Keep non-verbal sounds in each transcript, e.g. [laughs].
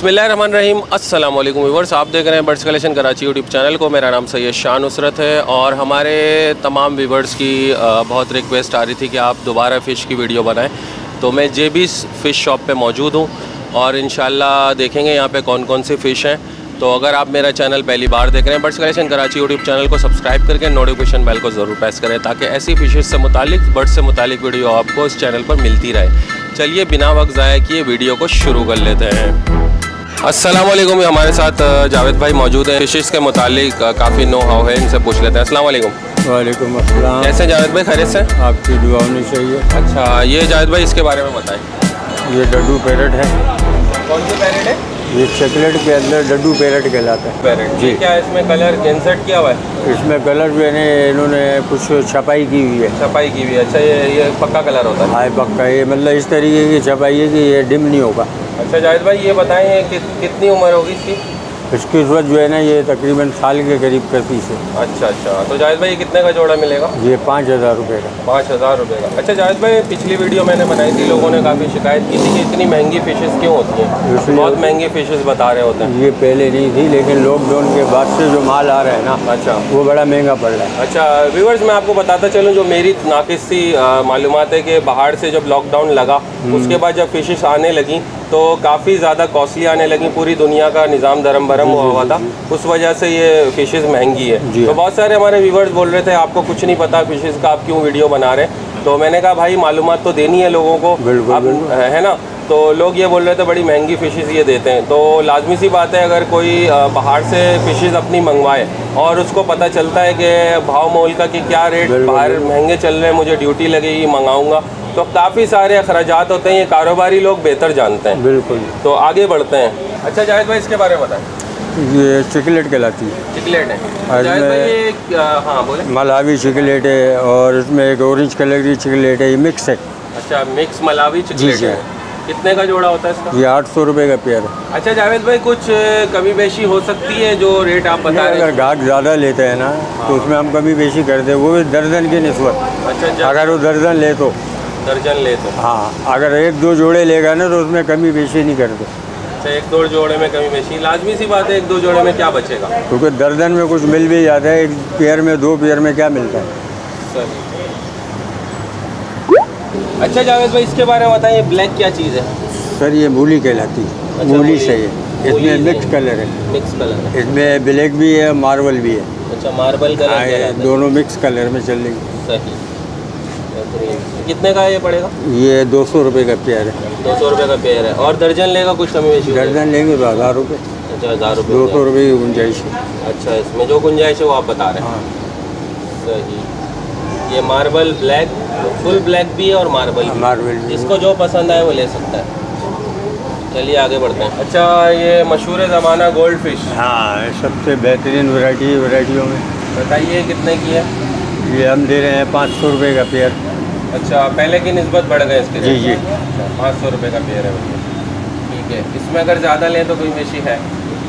बिसमीम अल्लाम व्यूवर्स आप देख रहे हैं birds collection Karachi YouTube channel को। मेरा नाम सैयद शाह नुसरत है और हमारे तमाम व्यूवर्स की बहुत रिक्वेस्ट आ रही थी कि आप दोबारा फ़िश की वीडियो बनाएँ। तो मैं जे बी फ़िश शॉप पे मौजूद हूँ और इन देखेंगे यहाँ पे कौन कौन सी फ़िश हैं। तो अगर आप मेरा चैनल पहली बार देख रहे हैं birds collection Karachi YouTube channel को, सब्सक्राइब करके नोटिफिकेशन बेल को ज़रूर प्रेस करें ताकि ऐसी फ़िशेज़ से मुतालिक, बर्ड्स से मुतालिक वीडियो आपको इस चैनल पर मिलती रहे। चलिए बिना वक्त ज़ाया किए वीडियो को शुरू कर लेते हैं। अस्सलाम वालेकुम हमारे साथ जावेद भाई मौजूद हैं। फिशिस के मुतालिक काफ़ी नो हाउ है इनसे पूछ लेते हैं। अस्सलाम वालेकुम वालेकुम अस्सलाम। कैसे जावेद भाई? खैरियत से? आपकी दुआ होनी चाहिए। अच्छा ये जावेद भाई इसके बारे में बताएँ। ये डड्डू पैरट है। कौन सी पैरट है? ये चॉकलेट के अंदर डड्डू पैरेट कहलाता है। पैरेट। जी। क्या इसमें कलर इंसर्ट किया हुआ है? इसमें कलर जो है इन्होंने कुछ छपाई की हुई है। छपाई की हुई है। अच्छा ये ये पक्का कलर होता है? हाँ पक्का। ये मतलब इस तरीके की छपाई है कि ये डिम नहीं होगा। अच्छा जाहिद भाई ये बताएँ कि कितनी उम्र होगी इसकी? इसकी ज़रूरत जो है ना ये तकरीबन साल के करीब का करती से अच्छा अच्छा। तो जायद भाई ये कितने का जोड़ा मिलेगा? ये पाँच हज़ार रुपये का। पाँच हज़ार रुपये का। अच्छा जायद भाई पिछली वीडियो मैंने बनाई थी लोगों ने काफ़ी शिकायत की थी कि इतनी महँगी फ़िशेज़ क्यों होती हैं? बहुत महँगी फ़िशेज़ बता रहे होते हैं। ये पहले नहीं थी लेकिन लॉकडाउन के बाद से जो माल आ रहा है ना अच्छा। वो बड़ा महँगा पड़ रहा है। अच्छा व्यूवर्स मैं आपको बताता चलूँ जो मेरी नाकिस सी मालूम है कि बाहर से जब लॉकडाउन लगा हम्म। उसके बाद जब फ़िशेज़ आने लगी तो काफ़ी ज़्यादा कॉस्टली आने लगी पूरी दुनिया का निज़ाम धर्म भरम हुआ हुआ था। उस वजह से ये फ़िशेज़ महँगी है। तो बहुत सारे हमारे व्यूवर्स बोल रहे थे आपको कुछ नहीं पता फ़िशेज़ का आप क्यों वीडियो बना रहे हैं? तो मैंने कहा भाई मालूम तो देनी है लोगों को। अब है ना? तो लोग ये बोल रहे थे बड़ी महँगी फ़िशेज़ ये देते हैं। तो लाजमी सी बात है अगर कोई बाहर से फ़िशेज़ अपनी मंगवाए और उसको पता चलता है कि भाव मोल का कि क्या रेट बाहर महँगे चल रहे हैं मुझे ड्यूटी लगेगी मंगाऊँगा। तो काफ़ी सारे अखराज होते हैं ये कारोबारी लोग बेहतर जानते हैं। बिल्कुल। तो आगे बढ़ते हैं। अच्छा जाहिद भाई इसके बारे में बताएँ। ये चिकलेट कहलाती है। चिकलेट है। जाहिद भाई ये हाँ बोले। मलावी चिकलेट है और इसमें एक ऑरेंज कलर की चिकलेट है ये मिक्स है। अच्छा मिक्स मलावी चिकलेट है। कितने का जोड़ा होता है इसका? ये आठ सौ रुपये का पेयर है। अच्छा जावेद भाई कुछ कमी बेशी हो सकती है जो रेट आप बता रहे हैं? अगर घाट ज़्यादा लेते हैं ना तो हाँ। उसमें हम कमी बेशी करते हैं वो भी दर्जन की नस्बत। अच्छा अगर वो दर्जन ले तो। दर्जन ले तो। हाँ अगर एक दो जोड़े लेगा ना तो उसमें कमी बेशी नहीं करते अच्छा एक दो जोड़े में कमी बेशी। लाजमी सी बात है एक दो जोड़े में क्या बचेगा? क्योंकि दर्जन में कुछ मिल भी जाता है एक पेयर में दो पेयर में क्या मिलता है? अच्छा जावेद भाई इसके बारे में बताइए ब्लैक क्या चीज़ है? सर ये मूली कहलाती है। अच्छा, मूली सही है। इसमें मिक्स कलर है। मिक्स कलर है। इसमें ब्लैक भी है मार्बल भी है। अच्छा मार्बल कलर हाँ, दोनों मिक्स कलर में चल रही सही। कितने का ये पड़ेगा? ये दो सौ रुपये का पेयर है। दो सौ रुपये का पेयर है। और दर्जन लेगा कुछ कमी बेशी दर्जन लेंगे तो हज़ार रुपये अच्छा हज़ार रुपये दो सौ रुपये की गुंजाइश है। अच्छा इसमें जो गुंजाइश है वो आप बता रहे हैं। हाँ। सही। ये मार्बल ब्लैक फुल ब्लैक भी है और मार्बल मार्बल जिसको जो पसंद आए वो ले सकता है। चलिए आगे बढ़ते हैं। अच्छा ये मशहूर ज़माना गोल्ड फ़िश हाँ सबसे बेहतरीन वैरायटी वैरायटियों में। बताइए कितने की है? ये हम दे रहे हैं पाँच सौ रुपये का पेयर। अच्छा पहले की नस्बत बढ़ गए इसके। जी जी। पाँच सौ रुपये का पेयर है ठीक है इसमें अगर ज़्यादा लें तो कोई बेशी है?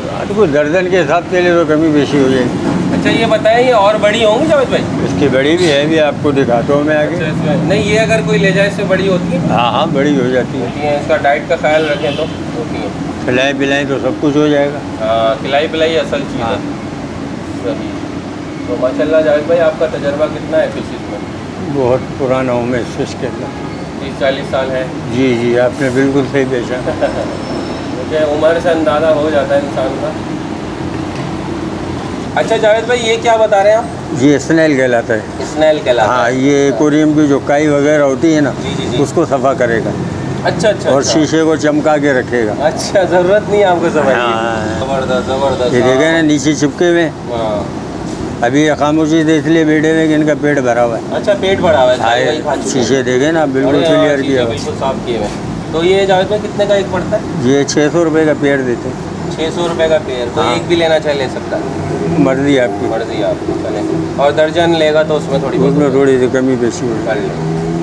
हाँ तो दर्जन के हिसाब से ले तो कमी बेशी हो जाएगी। अच्छा ये बताएँ ये और बड़ी होंगी जावेद भाई? इसकी बड़ी भी है भी आपको दिखाता हूँ मैं आगे। अच्छा नहीं ये अगर कोई ले जाए इससे बड़ी होती है? हाँ हाँ बड़ी हो जाती है। इसका डाइट का ख्याल रखें तो होती है। खिलाई पिलाई तो सब कुछ हो जाएगा। हाँ खिलाई पिलाई असल चीज़ है। हाँ। सही। तो माशाल्लाह जावेद भाई आपका तजर्बा कितना है फिशिस में बहुत पुराना हूँ मैं फ़िश के अंदर। तीस चालीस साल है। जी जी आपने बिल्कुल सही देखा। [laughs] मुझे उम्र से अंदाज़ा हो जाता है इंसान का। अच्छा जावेद भाई ये क्या बता रहे हैं आप? ये स्नेल कहलाता है। स्नेल कहलाता हाँ ये कोरियम की जो काई वगैरह होती है ना जी, जी, जी। उसको सफ़ा करेगा। अच्छा अच्छा और अच्छा। शीशे को चमका के रखेगा। अच्छा ज़रूरत नहीं है आपको सफ़ाई हाँ। ज़बरदस्त ज़बरदस्त। ये देखे ना नीचे चिपके हुए अभी ये खामोशी से इसलिए बैठे हुए कि इनका पेट भरा हुआ है। अच्छा पेट भरा हुआ है। शीशे देखे ना बिल्कुल क्लियर किया। हुआ बिल्कुल साफ़ किए हुए तो ये जावेद भाई कितने का एक पड़ता है? ये छः सौ रुपये का पेड़ देते हैं। छः सौ रुपये का पेयर कोई हाँ। एक भी लेना चाहे ले सकता है। मर्ज़ी आपकी। मर्ज़ी आपकी चले। और दर्जन लेगा तो उसमें थोड़ी उसमें थोड़ी सी कमी पेशी हो कर ले।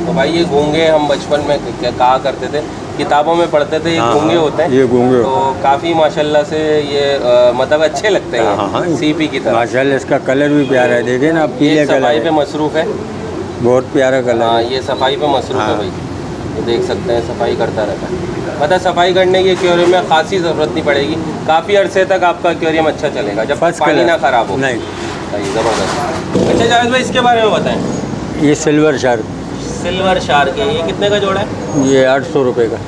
तो भाई ये गूँगे हम बचपन में क्या कहा करते थे? किताबों में पढ़ते थे ये हाँ, गूँगे हाँ, होते हैं। ये गूँगे तो काफ़ी माशाल्लाह से ये अ, मतलब अच्छे लगते हाँ, हाँ, सीपी की तरह। माशाल्लाह इसका कलर भी प्यारा है देखे ना पीले सफ़ाई पे मसरूफ़ है। बहुत प्यारा कलर हाँ ये सफ़ाई पे मसरूफ़ है। भाई। देख सकते हैं सफ़ाई करता रहता है। पता सफ़ाई करने की क्योरियम में खासी ज़रूरत नहीं पड़ेगी। काफ़ी अरसे तक आपका क्योरियम अच्छा चलेगा जब पानी ना ख़राब हो। नहीं। सही ज़बरदस्त। अच्छा जावेद भाई इसके बारे में बताएँ। ये सिल्वर शार्क। सिल्वर शार्क है ये कितने का जोड़ा है? ये आठ सौ रुपये का।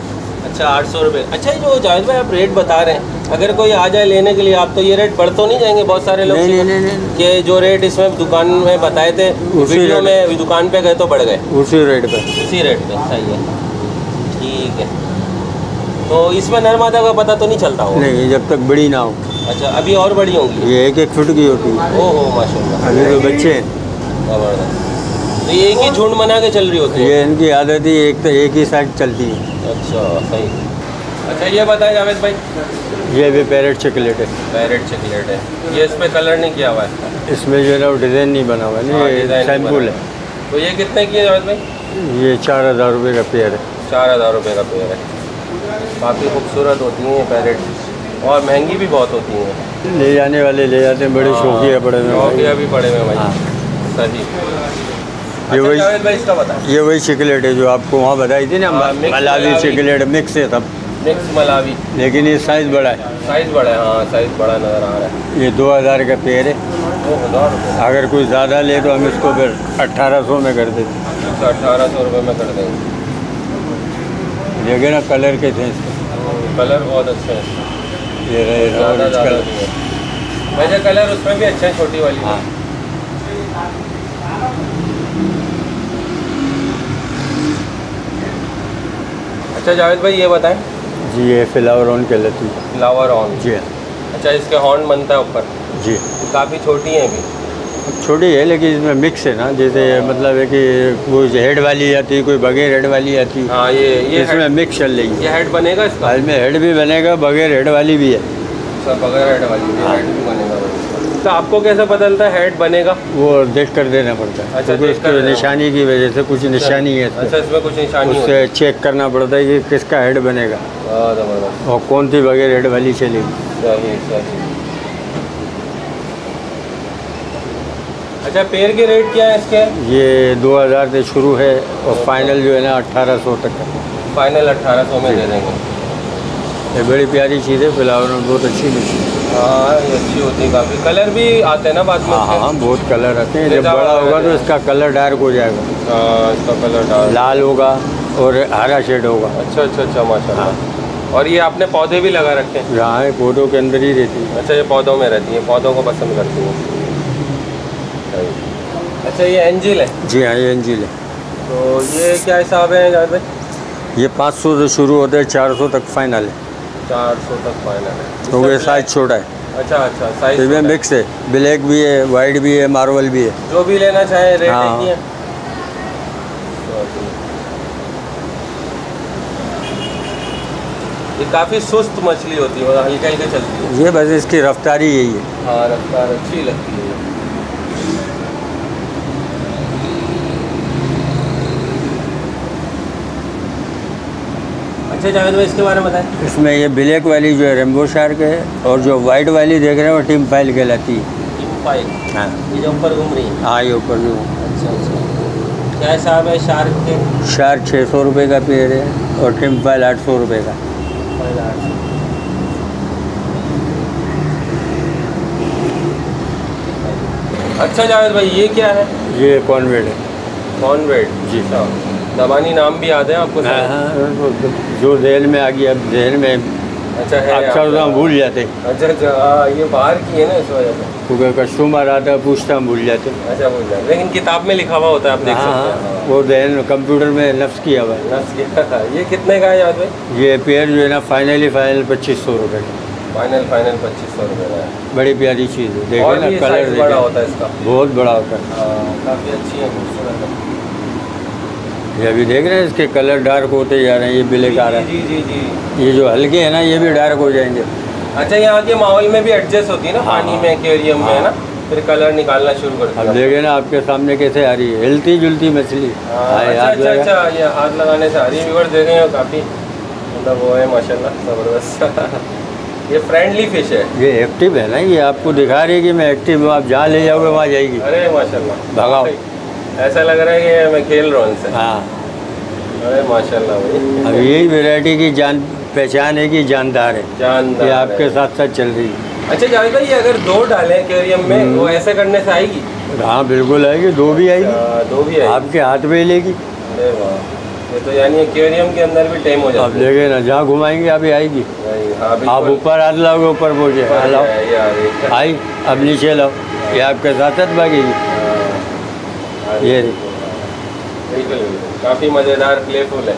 अच्छा आठ सौ रुपये अच्छा ये जो जावेद भाई आप रेट बता रहे हैं अगर कोई आ जाए लेने के लिए आप तो ये रेट बढ़ तो नहीं जाएँगे बहुत सारे लोग? नहीं नहीं नहीं कि जो रेट इसमें दुकान में बताए थे वीडियो। में दुकान पे गए तो बढ़ गए। उसी रेट पे। उसी रेट पे सही है। ठीक है। तो इसमें नर मादा का पता तो नहीं चलता होगा? नहीं जब तक बड़ी ना हो। अच्छा अभी और बड़ी होगी? ये एक एक फुट की होती है। ओ हो माशाल्लाह। अभी तो बच्चे हैं। तो ये एक ही झुंड बना के चल रही होती है? ये इनकी आदत ही एक तो एक ही साइड चलती है। अच्छा सही। अच्छा ये बताएँ जावेद भाई। ये भी पैरेट चॉकलेट है। पैरेट चॉकलेट है। ये इसमें कलर नहीं किया हुआ है? इसमें जो है ना वो डिज़ाइन नहीं बना हुआ है हाँ, ये सैम्पुल है। तो ये कितने की है जावेद भाई? ये चार हज़ार रुपये का पेयर है। चार हज़ार रुपये का पेयर है। काफ़ी खूबसूरत होती हैं पैरेट। और महँगी भी बहुत होती हैं। ले जाने वाले ले जाते हैं बड़े शौकिया बड़े में शौकिया भी पड़े हुए हैं हाँ। भाई सही। ये वही इसका ये वही चॉकलेट है जो आपको वहाँ बताई थी ना हाँ, मलावी। चॉकलेट मिक्स है सब। Mix Malawi. लेकिन ये साइज़ बड़ा है। साइज़ बड़ा है हाँ साइज़ बड़ा नज़र आ रहा है। ये दो हज़ार का पेयर है। दो हज़ार अगर कोई ज़्यादा ले तो हम इसको फिर अट्ठारह सौ में कर देते। अच्छा अठारह सौ रुपये में कर देंगे। देखे ना कलर के थे इसके। कलर बहुत अच्छे हैं। ये रहे कलर वैसे कलर उसमें भी अच्छे हैं छोटी वाली। हाँ। अच्छा जावेद भाई ये बताएँ। जी ये फ्लावर ऑन कहलाती है फ्लावर ऑन जी। हाँ अच्छा इसके हॉर्न बनता है ऊपर। जी। काफ़ी छोटी हैं अभी। छोटी है लेकिन इसमें मिक्स है ना जैसे मतलब है कि कोई हेड वाली आती है कोई बगैर हेड वाली आती है हाँ ये ये इसमें मिक्स चल रही है। ये हेड बनेगा इसका? बाद में हेड भी बनेगा बगैर हेड वाली भी है। सर बगैर हेड वाली हाँ। हेड भी बनेगा। तो आपको कैसे पता चलता है? हेड बनेगा? वो देख कर देना पड़ता है। अच्छा, क्योंकि उसकी निशानी की वजह से कुछ निशानी है अच्छा इसमें। कुछ निशानी उससे चेक करना पड़ता है कि किसका हेड बनेगा। और कौन सी बगैर हेड वाली चलेगी। अच्छा पेड़ के रेट क्या है इसके? ये 2000 से शुरू है और फाइनल जो है ना 1800 तक है। फाइनल अट्ठारह सौ में दे देंगे। ये बड़ी प्यारी चीज़ है फ्लावर में बहुत अच्छी मिलती है। हाँ ये अच्छी होती है काफ़ी। कलर भी आते हैं ना बाद में हाँ हाँ बहुत कलर आते हैं। जब बड़ा होगा तो इसका कलर डार्क हो जाएगा। हाँ इसका कलर डाल लाल होगा और हरा शेड होगा। अच्छा अच्छा अच्छा माशाल्लाह। और ये आपने पौधे भी लगा रखे हैं? है पौधों के अंदर ही रहती है। अच्छा ये पौधों में रहती है। पौधों को पसंद करती हैं। अच्छा ये एंजिल है? जी हाँ ये एंजिल है। तो ये क्या हिसाब है भाई? ये 500 से शुरू होते हैं 400 तक फाइनल है। चार सौ तक फाइनल है। तो ये black- साइज़ छोटा है। अच्छा अच्छा तो साइज़ ये मिक्स है। ब्लैक भी है वाइट भी है मार्बल भी है। जो भी लेना चाहे रेट हाँ। है ये काफ़ी सुस्त मछली होती है मतलब हल्के हल्के चलती है। ये बस इसकी रफ्तारी यही है। हाँ रफ्तार अच्छी लगती है। अच्छा जावेद भाई इसके बारे में बताएँ। इसमें ये ब्लैक वाली जो है रेम्बो शार्क है और जो वाइट वाली देख रहे हैं वो टीम फ़ाइल कहलाती है। हाँ। ये जो ऊपर घूम रही है? हाँ ये ऊपर अच्छा अच्छा। क्या हिसाब है शार्क के? शार्क छः सौ रुपये का पेड़ है और टीम फ़ाइल आठ सौ रुपये का। अच्छा जावेद भाई ये क्या है? ये कॉन्वेड है। कॉन्वेड जी। अच्छा दबानी नाम भी याद है आपको हाँ हाँ, जो जहन में आ गया अब जहन में अच्छा है अक्सर तो हम भूल जाते। अच्छा अच्छा हाँ, ये बाहर की है ना इस वजह से? क्योंकि कस्टमर आता है पूछता हम भूल जाते। अच्छा बोल जाए लेकिन किताब में लिखा हुआ होता है आप देख हाँ सकते हैं हाँ। वो देन कंप्यूटर में नफ्स किया हुआ है ये कितने का है याद भाई? ये पेयर जो है ना फाइनली फाइनल पच्चीस सौ रुपये का। फाइनल फाइनल पच्चीस सौ रुपये का है। बड़ी प्यारी चीज़ है। देखे ना कलर बड़ा होता है इसका। बहुत बड़ा होता है। हाँ, काफ़ी अच्छी है खूबसूरत है। ये अभी देख रहे हैं इसके कलर डार्क होते जा रहे हैं ये ब्लैक आ रहा जी जी जी जी। है ये जो हल्के हैं ना ये भी डार्क हो जाएँगे। अच्छा यहाँ के माहौल में भी एडजस्ट होती है ना हाँ, पानी में एक्वेरियम में है ना? फिर कलर निकालना शुरू कर अब देखे ना आपके सामने कैसे आ रही है। हिलती जुलती मछली। हाँ, हाँ, अच्छा अच्छा अच्छा ये हाथ लगाने से आ रही है देखें काफ़ी। मतलब वो है माशाल्लाह ज़बरदस्त। [laughs] ये फ्रेंडली फ़िश है। ये एक्टिव है ना ये आपको दिखा रही है कि मैं एक्टिव हूँ आप जहाँ ले जाओगे वहाँ जाएगी। अरे माशाल्लाह। भगाओ। ऐसा लग रहा है कि मैं खेल रहा हूँ इनसे। हाँ। अरे माशाल्लाह अब यही वैरायटी की जान पहचान है कि जानदार है। जानदार ये। आपके साथ साथ चल रही है। अच्छा जावेद भाई अगर दो डालें एक्वेरियम में हम्म। वो ऐसे करने से आएगी? हाँ बिल्कुल आएगी दो भी आएगी। अच्छा, दो भी आएगी। आपके हाथ में लेगी। अरे वाह। ये तो यानी एक्वेरियम के अंदर भी टाइम हो आप जाता है। देखे ना जहाँ घुमाएँगे अभी आएगी। हाँ आप ऊपर हाथ लाओगे ऊपर पहुँचे हाँ, लाओ। आई अब नीचे लाओ। ये आपके साथ साथ भागेगी। ये बिल्कुल काफ़ी मज़ेदार प्लेफुल है।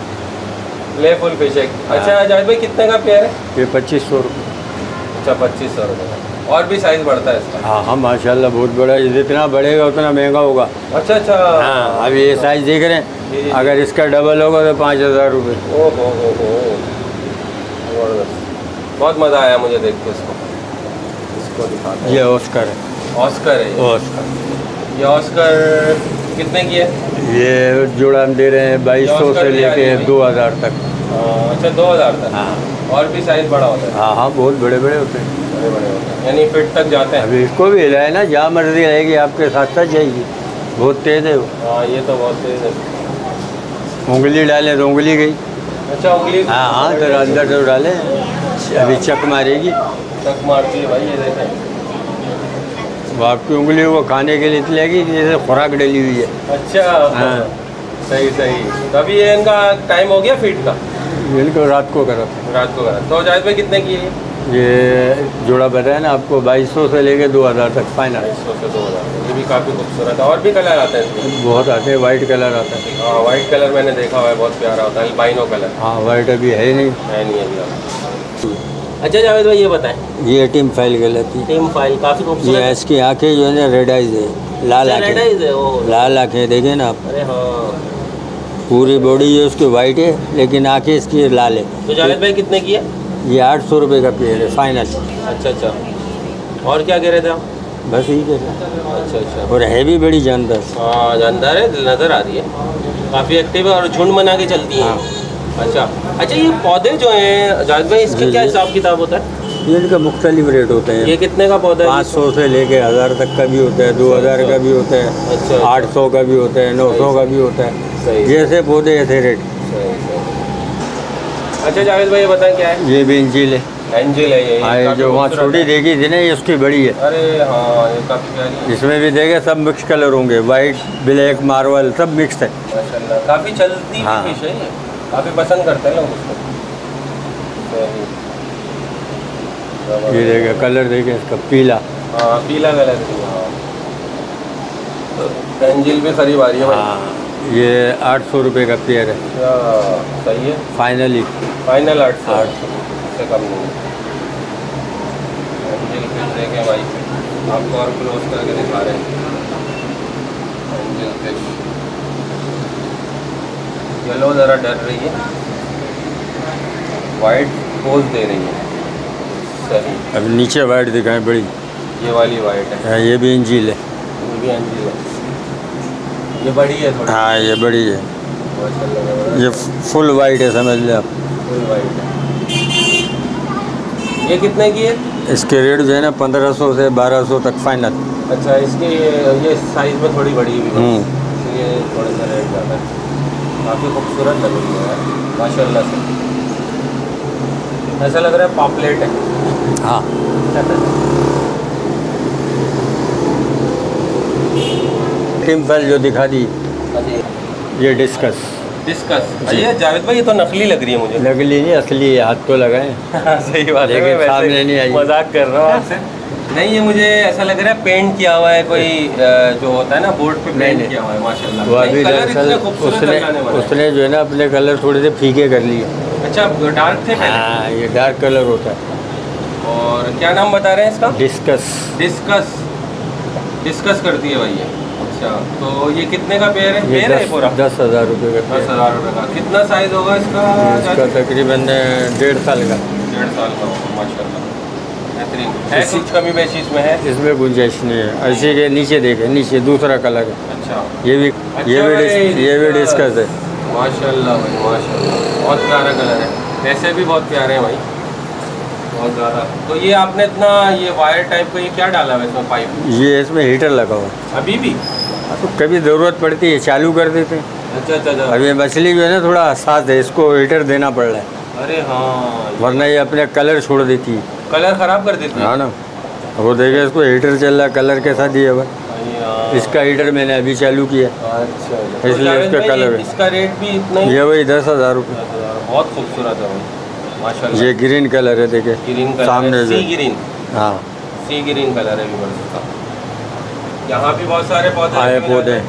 प्लेफुल फ़िश है। अच्छा जावेद भाई कितने का पेयर है? ये पच्चीस सौ रुपये अच्छा पच्चीस सौ रुपये और भी साइज़ बढ़ता है इसका। हाँ हाँ माशाल्लाह बहुत बड़ा है। जितना बढ़ेगा उतना महँगा होगा। अच्छा अच्छा। हाँ अब ये साइज़ देख रहे। हैं। अगर इसका डबल होगा तो पाँच हज़ार रुपये बहुत मज़ा आया मुझे देख के इसको। इसको दिखाते हैं। ये ऑस्कर है। ऑस्कर है ऑस्कर ये ऑस्कर कितने की है? ये जोड़ा हम दे रहे हैं बाईस सौ से लेके दो हज़ार तक। अच्छा दो हज़ार तक। हाँ। और भी साइज़ बड़ा होता है। हाँ हाँ बहुत बड़े बड़े होते हैं। बड़े बड़े होते हैं। यानी फिट तक जाते हैं। अभी इसको भी हिलाए ना जहाँ मर्ज़ी रहेगी आपके साथ साथ जाएगी। बहुत तेज़ है वो। हाँ ये तो बहुत तेज़ है। उंगली डालें तो उंगली गई। अच्छा उंगली। हाँ हाँ तो अंदर तो डालें अभी चक मारेगी। चक मारती है भाई ये देखें। वो आपकी उंगली को खाने के लिए चलेगी कि जैसे खुराक डली हुई है। अच्छा। हाँ। सही सही। तो अभी ये इनका टाइम हो गया फ़ीड का? बिल्कुल रात को करो। रात को करा। तो जायद भाई कितने की है ये जोड़ा बताया ना आपको बाईस सौ से लेके दो हज़ार तक फाइनल सौ से दो हज़ार। ये भी काफ़ी खूबसूरत है। और भी कलर आता है इसमें? बहुत आते हैं वाइट कलर आता है। हाँ वाइट कलर मैंने देखा हुआ है बहुत प्यारा होता है। अल्बाइनो कलर हाँ वाइट अभी है ही नहीं। है नहीं अभी। अच्छा जावेद भाई ये बताएँ। ये टीम फ़ाइल कहलाती है। टीम फ़ाइल काफ़ी ये खूबसूरत। है इसकी आँखें जो है ना रेड आइज़ है। लाल अच्छा, आँखें। eyes है, ओ। लाल आँखें देखें ना आप। अरे हाँ। पूरी बॉडी जो उसकी वाइट है लेकिन आँखें इसकी लाल है। तो जावेद भाई कितने की है? ये आठ सौ रुपये का पेयर है फाइनल अच्छा अच्छा। और क्या कह रहे थे आप? बस यही कह रहे हैं। अच्छा अच्छा। और है भी बड़ी जानदार। हाँ जानदार है नज़र आ रही है। काफ़ी एक्टिव है और झुंड बना के चलती है। अच्छा। अच्छा ये पौधे जो हैं जावेद भाई इसके क्या हिसाब किताब होता है? ये इनका मुख्तलिफ़ रेट होते ये कितने का पौधा है? पाँच सौ से लेके हज़ार तक का भी होता है दो हज़ार का भी होता है अच्छा, अच्छा। आठ सौ का भी होता है नौ सौ का भी होता है। जैसे पौधे ऐसे रेट। अच्छा जावेद भाई ये बताएँ क्या है? ये भी इंचिल है। एंजिल है ये हाँ जो वहाँ छोटी देखी थी ना ये उसकी बड़ी है। अरे हाँ ये काफ़ी प्यारी है। इसमें भी देखे सब मिक्स कलर होंगे। वाइट ब्लैक मार्बल सब मिक्स है। काफ़ी चलती हाँ। काफ़ी पसंद करते हैं लोग उसको। ये देखे कलर देखे इसका पीला। हाँ पीला कलर हाँ तो एंजिल भी करीब आ रही है भाई। हाँ ये आठ सौ रुपये का पेयर है। अच्छा, सही है। फाइनली फाइनल आठ सौ। आठ सौ। से कम नहीं। देखें भाई। आपको और क्लोज करके दिखा रहे हैं। येलो ज़रा डर रही है। वाइट पोज दे रही है। सही अब नीचे वाइट दिखाएँ बड़ी। ये वाली वाइट है। हाँ, ये भी इंजील है। ये भी एंजिल है। ये बड़ी है थोड़ी। हाँ ये बड़ी है। ये फुल वाइट है समझ लें आप। फुल वाइट है। ये कितने की है? इसके रेट जो है ना पंद्रह सौ से बारह सौ तक फाइनल अच्छा इसकी ये साइज़ में थोड़ी बड़ी हुई है। हम्म। थोड़ा सा रेट ज़्यादा है। काफ़ी खूबसूरत लग रही है माशाल्लाह से। ऐसा लग रहा है पॉपलेट है। हाँ। टीम फ़ाइल जो दिखा दी ये डिस्कस डिस्कस ये जावेद भाई ये तो नकली लग रही है मुझे। नकली नहीं असली हाथ तो लगाए। [laughs] सही बात है सामने नहीं आई। मज़ाक कर रहा हूँ आपसे। नहीं ये मुझे ऐसा लग रहा है पेंट किया हुआ है कोई जो होता है ना बोर्ड पे पेंट किया हुआ है माशाल्लाह। वो अभी दरअसल उसने। उसने जो है ना अपने कलर थोड़े से फीके कर लिए। अच्छा डार्क थे पहले? हाँ ये डार्क कलर होता है। और क्या नाम बता रहे हैं इसका? डिस्कस डिस्कस डिस्कस करती है भाई ये। अच्छा तो ये कितने का पेयर है? पेयर है पूरा? दस हज़ार रुपये का दस हज़ार रुपये का। कितना साइज़ होगा इसका? इसका तकरीबन डेढ़ साल का। डेढ़ साल का होगा माशाल्लाह। बेहतरीन है कुछ कमी बेशी इसमें है? इसमें गुंजाइश नहीं है। ऐसे के नीचे देखे नीचे दूसरा कलर है। अच्छा। ये भी ये भी ये भी डिस्कस है। माशाल्लाह भाई माशाल्लाह। बहुत प्यारा कलर है। वैसे भी बहुत प्यारे हैं भाई। बहुत ज़्यादा। तो ये आपने इतना ये वायर टाइप का ये क्या डाला हुआ है इसमें पाइप ये इसमें हीटर लगा हुआ अभी भी? तो कभी ज़रूरत पड़ती है चालू कर देते हैं। अच्छा अच्छा अच्छा। ये मछली जो है ना थोड़ा साथ है इसको हीटर देना पड़ रहा है। अरे हाँ। वरना ये अपने कलर छोड़ देती है। कलर ख़राब कर देती है। हाँ ना। वो देखे इसको हीटर चल रहा है कलर के साथ ही है हाँ। इसका हीटर मैंने अभी चालू किया अच्छा। इसलिए तो इसका कलर है। इसका रेट भी इतना ही? ये वही दस हज़ार रुपये बहुत खूबसूरत है माशाल्लाह। ये ग्रीन कलर है देखे। ग्रीन कलर सामने जो सी ग्रीन हाँ। सी ग्रीन कलर है यहाँ भी बहुत सारे पौधे आए पौधे।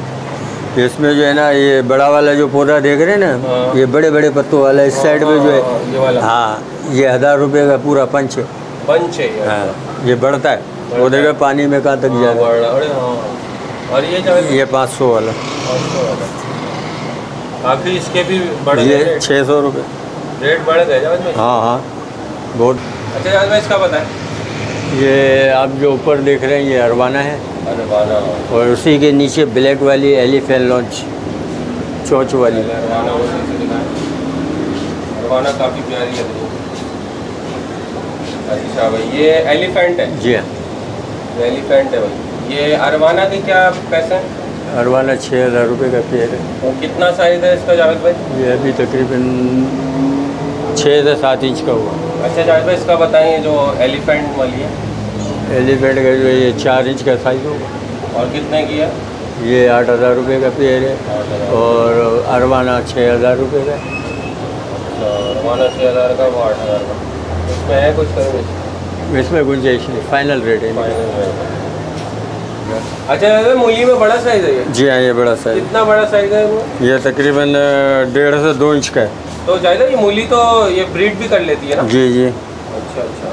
इसमें जो है ना ये बड़ा वाला जो पौधा देख रहे हैं हाँ। ना ये बड़े बड़े पत्तों वाला इस साइड में जो हाँ, वाला। है हाँ ये हज़ार रुपये का पूरा पंच है। बंच है ये हाँ ये बढ़ता है। वो देखो पानी में कहाँ तक हाँ, जाएगा अरे हाँ। और ये जो ये पाँच सौ वाला। काफ़ी इसके भी बढ़ गए ये छः सौ रुपये। रेट बढ़ गए हाँ हाँ। बहुत अच्छा जावेद भाई इसका बताएँ। ये आप जो ऊपर देख रहे हैं ये अरवाना है। अरे वाला और उसी के नीचे ब्लैक वाली एलिफेंट लॉन्च। चोंच वाली। अरवाना अरवाना काफ़ी प्यारी है अच्छा भाई ये एलिफेंट है? जी। हाँ एलिफेंट है भाई। ये अरवाना के क्या पैसे हैं? अरवाना छः हज़ार रुपये का पेड़ है। और कितना साइज़ है इसका जावेद भाई? ये अभी तकरीबन छः से सात इंच का हुआ। अच्छा जावेद भाई इसका बताएँ जो एलिफेंट वाली है। एलिफेंट का जो ये चार इंच का साइज़ होगा। और कितने की है? ये आठ हज़ार रुपये का पेड़ है। और अरवाना छः हज़ार रुपये का अच्छा अरवाना छः हज़ार का वो आठ हज़ार का। इसमें है कुछ कमी इसमें गुंजाइश नहीं फाइनल रेट है अच्छा जावेद मूली में बड़ा साइज़ है ये। जी हाँ ये बड़ा साइज़ कितना बड़ा साइज़ है वो? ये तकरीबन डेढ़ से दो इंच का है। तो जावेद ये मूली तो ये ब्रीड भी कर लेती है ना? जी जी। अच्छा अच्छा।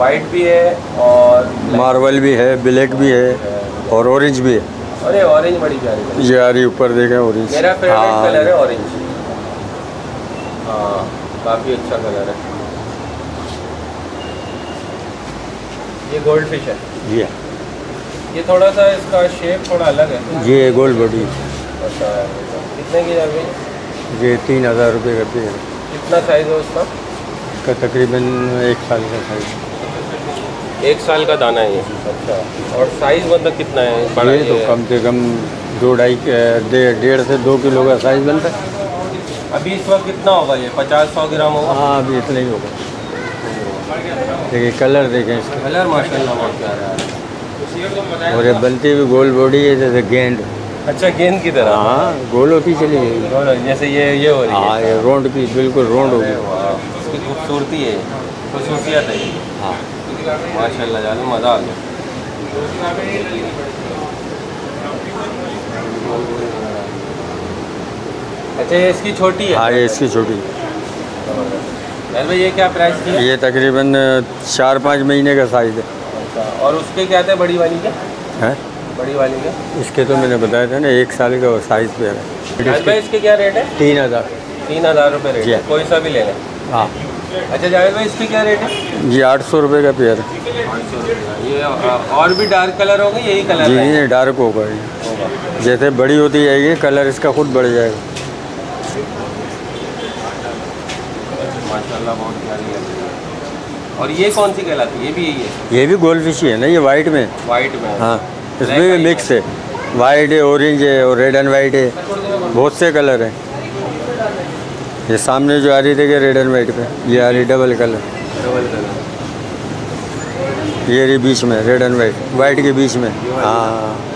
वाइट भी है और मार्बल भी है ब्लैक भी है और ऑरेंज भी है। अरे ऑरेंज बड़ी प्यारी है। ये आ रही ऊपर देखें ऑरेंज मेरा फेवरेट हाँ, कलर है ऑरेंज हाँ काफ़ी अच्छा कलर है। ये गोल्ड फ़िश है। जी हाँ ये थोड़ा सा इसका शेप थोड़ा अलग है। ये गोल्ड बॉडी अच्छा कितने की जाएगी ये तीन हज़ार रुपये का है कितना साइज़ है उसका? का तकरीबन एक साल का साइज़ एक साल का दाना है ये। अच्छा और साइज़ मतलब कितना है? बड़ा ये तो कम से कम दो ढाई डेढ़ से दो किलो का साइज़ बनता है। अभी इस वक्त कितना होगा ये? पचास सौ ग्राम होगा? हाँ अभी इतना ही होगा। देखिए कलर देखें इसका। कलर माशाल्लाह बहुत प्यारा है। और ये बनती हुई गोल बॉडी है जैसे गेंद। अच्छा गेंद की तरह? हाँ गोल होती चली गई। जैसे ये ये हो रही है। हाँ ये रोड की बिल्कुल रोड अरे होगी इसकी खूबसूरती है खूबसूरतियत है हाँ। माशाल्लाह जान मज़ा आ गया। अच्छा ये इसकी छोटी है? हाँ ये इसकी छोटी ये क्या प्राइस की ये तकरीबन चार पाँच महीने का साइज़ है। अच्छा और उसके क्या थे बड़ी वाली के? हैं? बड़ी वाली के? इसके तो मैंने बताया था ना एक साल का साइज़ पे है। भाई इसके क्या रेट है? तीन हज़ार। तीन हज़ार रुपये रेट। है। कोई सा भी ले लें। हाँ। अच्छा जावेद भाई इसकी क्या रेट है? ये आठ सौ रुपये का पेयर है। ये और भी डार्क कलर होगा यही कलर जी? डार्क होगा जैसे बड़ी होती जाएगी कलर इसका खुद बढ़ जाएगा। माशाल्लाह बहुत प्यारी लग रही है। और ये कौन सी कहलाती है? ये भी यही है। ये भी गोल्ड फ़िश ही है ना ये वाइट में? वाइट में। हाँ इसमें भी मिक्स है। वाइट है ऑरेंज है और रेड एंड वाइट है। बहुत से कलर हैं। ये सामने जो आ रही थी रेड एंड वाइट पे ये आ रही डबल कलर डबल कलर ये रही बीच में रेड एंड वाइट वाइट के बीच में। हाँ।